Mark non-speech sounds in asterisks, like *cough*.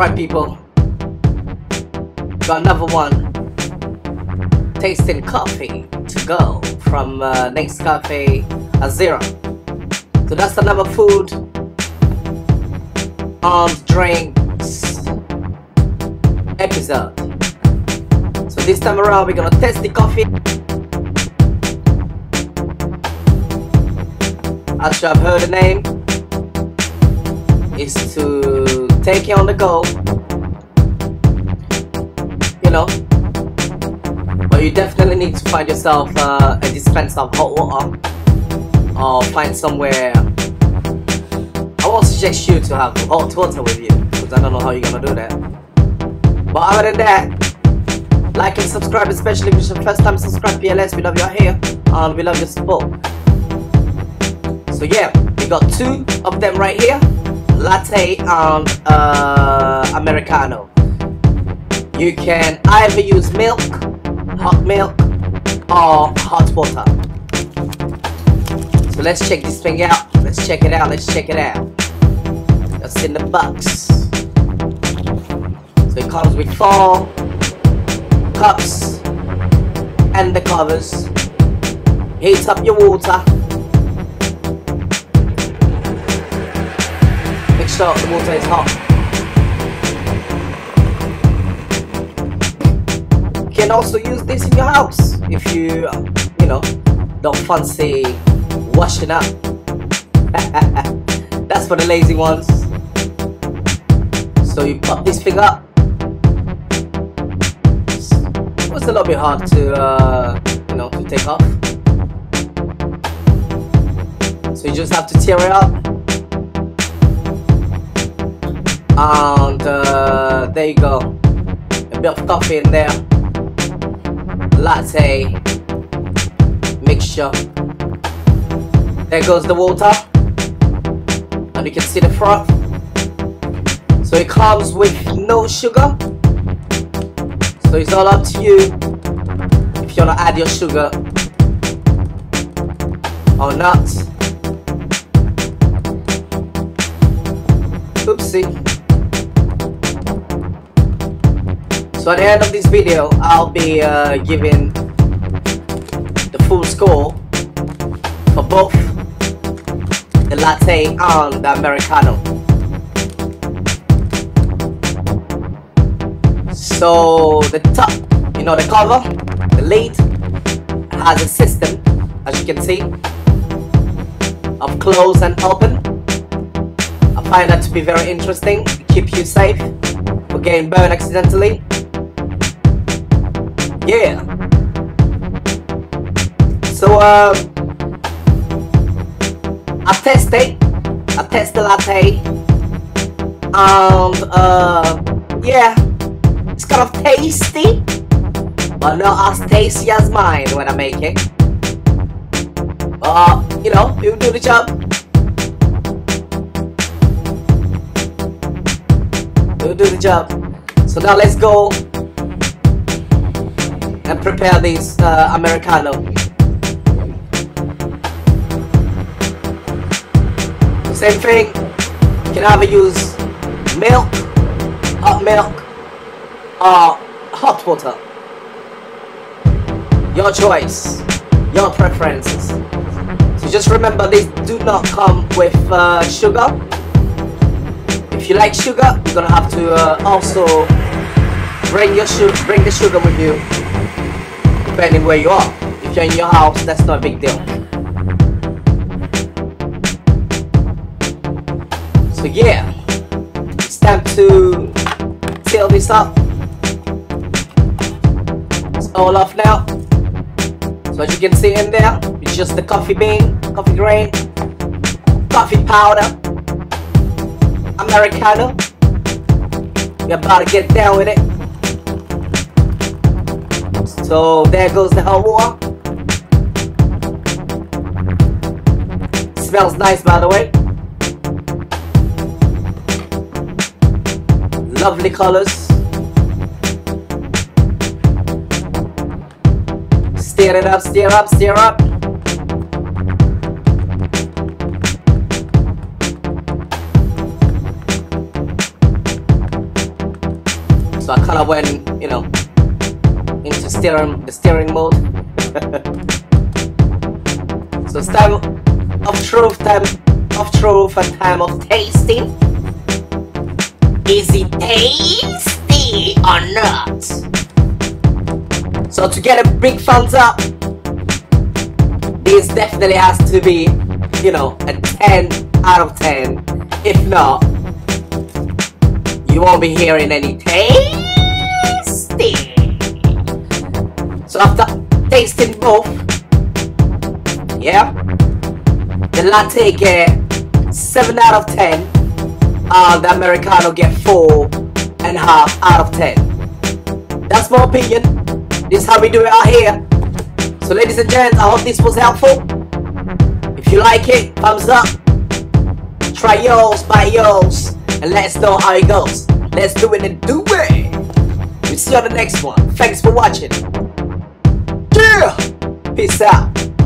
Alright people, got another one. Tasting coffee to go from uh, Nescafe Azera. So that's another food and drinks episode. So this time around we're gonna test the coffee. You have heard the name, is to take it on the go. You know, but you definitely need to find yourself uh, a dispenser of hot water or find somewhere. I won't suggest you to have hot water with you because I don't know how you're gonna do that. But other than that, like and subscribe, especially if it's your first time subscribe PLS. We love your here and we love your support. So yeah, we got two of them right here, latte and uh, americano. You can either use milk, hot milk, or hot water. So let's check this thing out. Let's check it out. Let's check it out. That's in the box. So it comes with four cups and the covers. Heat up your water. Sure the water is hot. You can also use this in your house if you, you know, don't fancy washing up. *laughs* That's for the lazy ones. So you pop this thing up. It was a little bit hard to, uh, you know, to take off. So you just have to tear it up. And uh, there you go. A bit of coffee in there. Latte mixture. There goes the water. And you can see the froth. So it comes with no sugar. So it's all up to you if you wanna add your sugar or not. Oopsie. So at the end of this video, I'll be uh, giving the full score for both the latte and the americano. So the top, you know the cover, the lid has a system, as you can see, of close and open. I find that to be very interesting. keep you safe from getting burned accidentally. Yeah. So um, I test it. I test the latte, and uh, yeah, it's kind of tasty, but not as tasty as mine when I make it. Uh, you know, it will do the job. It will do the job. So now let's go and prepare this uh, Americano. Same thing, you can either use milk, hot milk, or hot water. Your choice, your preferences. So just remember these do not come with uh, sugar. If you like sugar, you're gonna have to uh, also bring your bring the sugar with you depending where you are. If you're in your house, that's not a big deal. So yeah, it's time to fill this up. It's all off now. So as you can see in there, it's just the coffee bean, coffee grain, coffee powder, Americano. We're about to get down with it. So there goes the water. Smells nice by the way. Lovely colors. Stir it up, stir up, stir up. So I kind of went, you know, steering the steering mode. *laughs* so it's time of truth, time of truth, and time of tasting. Is it tasty or not? So to get a big thumbs up, this definitely has to be, you know, a 10 out of 10. If not, you won't be hearing any tasty. So after tasting both, yeah, the latte get 7 out of 10, uh, the Americano get 4 and a half out of 10. That's my opinion. This is how we do it out here. So ladies and gents, I hope this was helpful. If you like it, thumbs up. Try yours, buy yours, and let us know how it goes. Let's do it and do it. We'll see you on the next one. Thanks for watching. Peace out.